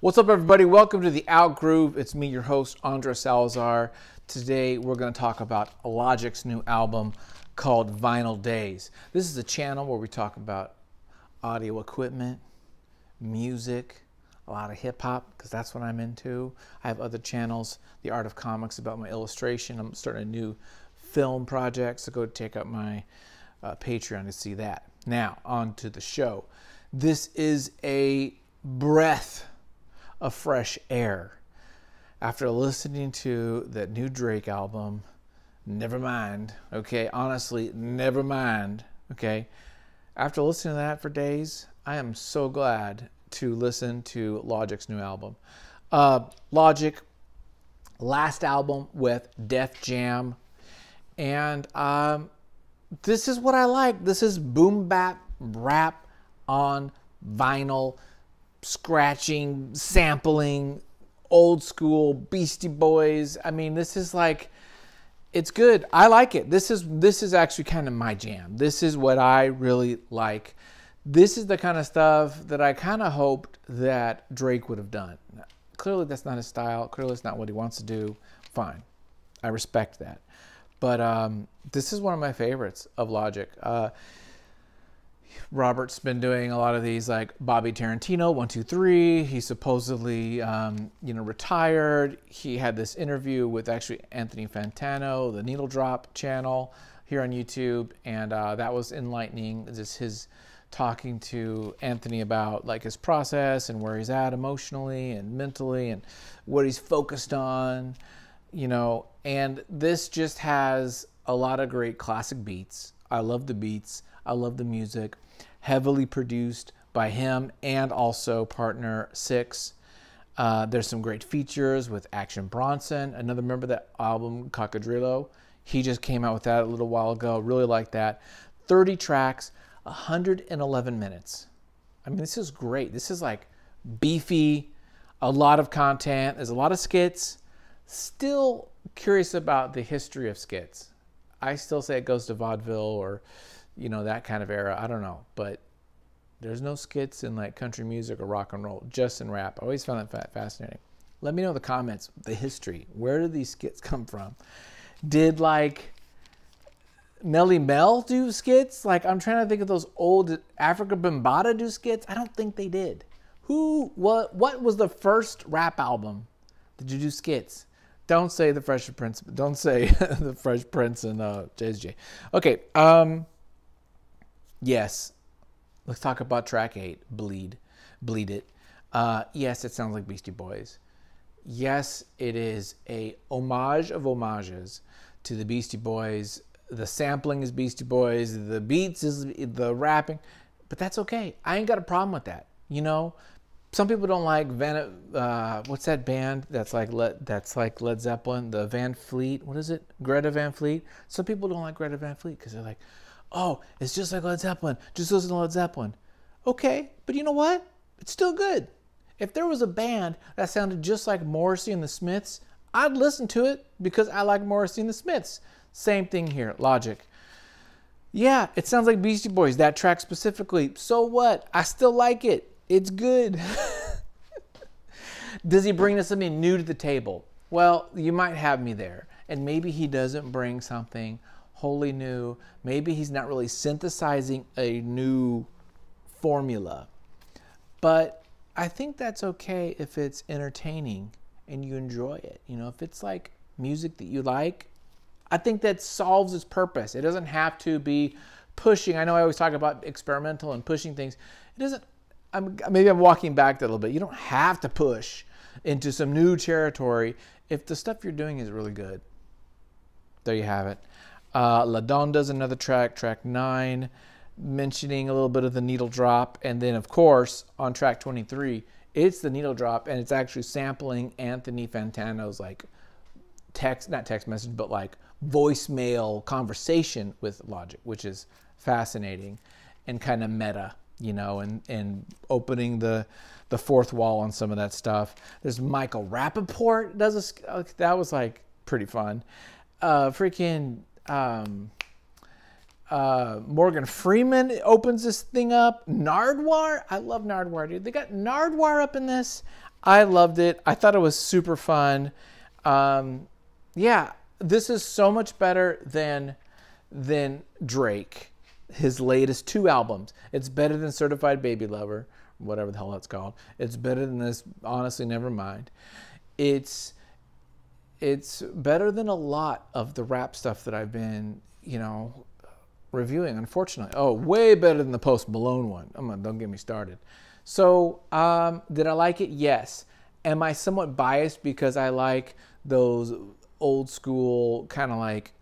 What's up, everybody? Welcome to the Out Groove. It's me, your host, Andres Salazar. Today, we're going to talk about Logic's new album called Vinyl Days. This is a channel where we talk about audio equipment, music, a lot of hip hop, because that's what I'm into. I have other channels, The Art of Comics, about my illustration. I'm starting a new film project, so go check out my uh, Patreon to see that. Now, on to the show. This is a breath of fresh air. After listening to that new Drake album, never mind, okay, honestly, never mind, okay. After listening to that for days, I am so glad to listen to Logic's new album. Uh, Logic, last album with Def Jam, and um, this is what I like. This is boom bap rap on vinyl scratching, sampling, old school Beastie Boys. I mean, this is like it's good. I like it. This is this is actually kind of my jam. This is what I really like. This is the kind of stuff that I kind of hoped that Drake would have done. Clearly, that's not his style. Clearly, it's not what he wants to do. Fine, I respect that. But um, this is one of my favorites of Logic. Uh, Robert's been doing a lot of these, like Bobby Tarantino, one, two, three. He supposedly, um, you know, retired. He had this interview with actually Anthony Fantano, the Needle Drop channel here on YouTube, and uh, that was enlightening. Just his talking to Anthony about like his process and where he's at emotionally and mentally and what he's focused on, you know. And this just has a lot of great classic beats. I love the beats. I love the music heavily produced by him and also partner 6ix. Uh, there's some great features with Action Bronson, another member of that album, Cocodrillo. He just came out with that a little while ago. Really like that. 30 tracks, 111 minutes. I mean, this is great. This is like beefy, a lot of content. There's a lot of skits. Still curious about the history of skits. I still say it goes to vaudeville or you know, that kind of era. I don't know, but there's no skits in like country music or rock and roll, just in rap. I always found that fascinating. Let me know in the comments the history. Where did these skits come from? Did like Melle Mel do skits? Like I'm trying to think of those old Afrika Bambaataa do skits. I don't think they did. Who? What? What was the first rap album? Did you do skits? Don't say the Fresh Prince. Don't say the Fresh Prince and uh, JJ. Okay. Um. Yes. Let's talk about track eight, Bleed. Bleed It. Uh, yes, it sounds like Beastie Boys. Yes, it is a homage of homages to the Beastie Boys. The sampling is Beastie Boys, the beats is the rapping, but that's okay. I ain't got a problem with that. You know, some people don't like Van. Uh, what's that band that's like Led, that's like Led Zeppelin? The Van Fleet. What is it? Greta Van Fleet. Some people don't like Greta Van Fleet because they're like, oh, it's just like Led Zeppelin. Just listen to Led Zeppelin. Okay, but you know what? It's still good. If there was a band that sounded just like Morrissey and the Smiths, I'd listen to it because I like Morrissey and the Smiths. Same thing here, Logic. Yeah, it sounds like Beastie Boys, that track specifically. So what? I still like it. It's good. Does he bring something new to the table? Well, you might have me there. And maybe he doesn't bring something wholly new. Maybe he's not really synthesizing a new formula. But I think that's okay if it's entertaining and you enjoy it. You know, if it's like music that you like, I think that solves its purpose. It doesn't have to be pushing. I know I always talk about experimental and pushing things. It doesn't. I'm, maybe I'm walking back a little bit. You don't have to push into some new territory if the stuff you're doing is really good. There you have it. Uh, LaDonda's another track, track nine, mentioning a little bit of the needle drop. And then, of course, on track 23, it's the needle drop and it's actually sampling Anthony Fantano's like text, not text message, but like voicemail conversation with Logic, which is fascinating and kind of meta, you know, and, and opening the the fourth wall on some of that stuff. There's Michael Rapaport does a, that was like pretty fun. Uh, freaking um, uh, Morgan Freeman opens this thing up. Nardwuar, I love Nardwuar, dude. They got Nardwuar up in this. I loved it. I thought it was super fun. Um, yeah, this is so much better than than Drake, his latest two albums. It's better than Certified Baby Lover, whatever the hell that's called. It's better than this. Honestly, never mind. It's it's better than a lot of the rap stuff that I've been, you know, reviewing. Unfortunately, oh, way better than the Post Malone one. I'm gonna, don't get me started. So, um, did I like it? Yes. Am I somewhat biased because I like those old school kind of like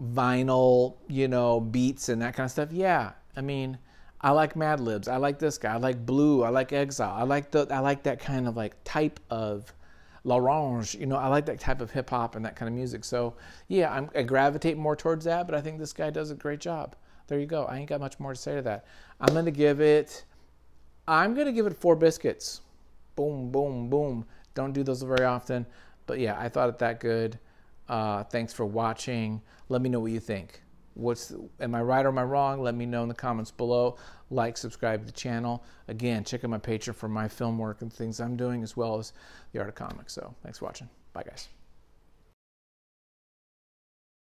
vinyl, you know, beats and that kind of stuff? Yeah. I mean, I like Mad Libs. I like this guy. I like Blu. I like Exile. I like the. I like that kind of like type of L'Orange. You know, I like that type of hip hop and that kind of music. So yeah, I'm, I gravitate more towards that. But I think this guy does a great job. There you go. I ain't got much more to say to that. I'm gonna give it. I'm gonna give it four biscuits. Boom, boom, boom. Don't do those very often. But yeah, I thought it that good. Uh, thanks for watching. Let me know what you think. What's am I right or am I wrong? Let me know in the comments below. Like, subscribe to the channel. Again, check out my Patreon for my film work and things I'm doing, as well as the art of comics. So thanks for watching. Bye, guys.